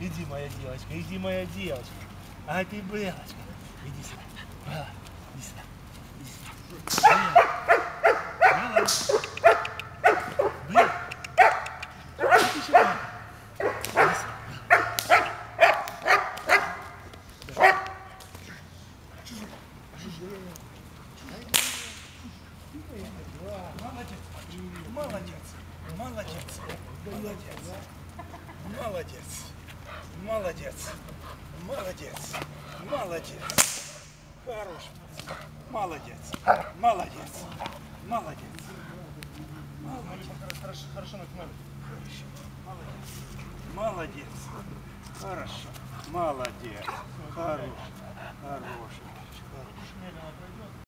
Иди, моя девочка, иди, моя девочка. Ай, ты белочка. Иди сюда. Бела, иди сюда. Иди сюда. Бела. Бела. Бела. Иди сюда. Молодец, молодец, молодец, молодец, молодец, молодец, молодец, молодец, хорош, молодец, молодец, молодец, молодец, хорошо. Молодец, молодец, хорошо, молодец, хорош, хороший, хороший.